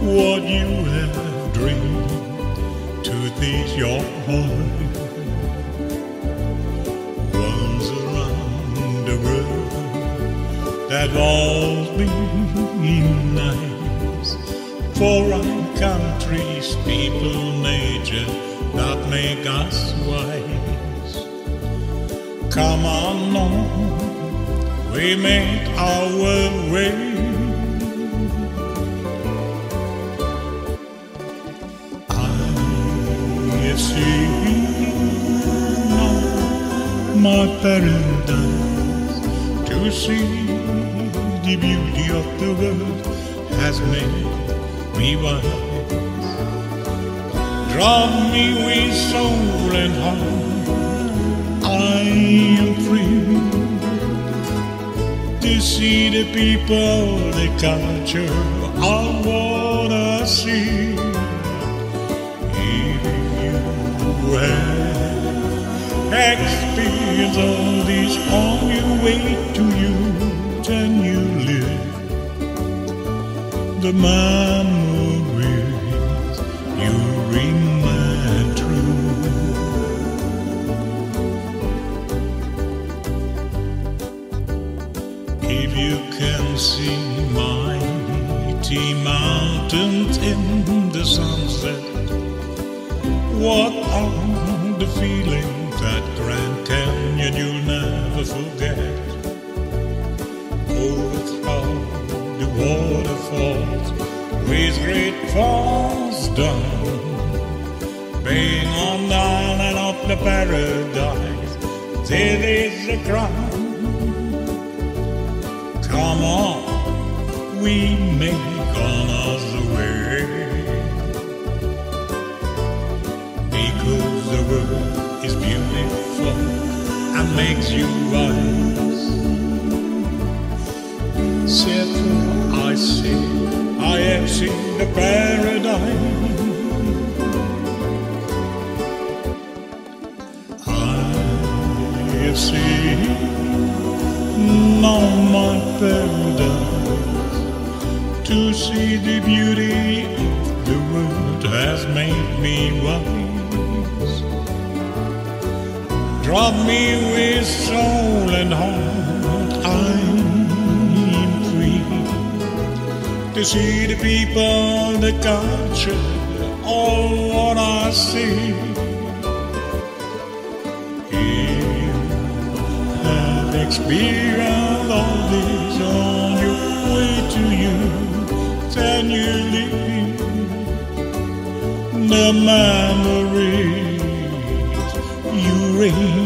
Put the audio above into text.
what you have dreamed to teach your heart. Once around the world, that all been nice. For our country's people, nature, that make us wise. Come on, on, we make our way. My paradise to see the beauty of the world has made me wise. Drop me with soul and heart, I am free to see the people, the culture, I wanna see. If you experienced all this on your way to you, then you live the memories you remain true. If you can see mighty mountains in the sunset, what are the feelings that Grand Canyon you'll never forget? Overflow the waterfalls with great falls down, being on down and up the paradise. This is the crown. Come on, we make and makes you wise. Therefore I say, I have seen the paradise. I have my paradise to see the beauty the world has made me wise. Drop me with soul and heart, I'm free to see the people, the culture, all what I see. Have experienced all this on your way to you, then you leave the memories true.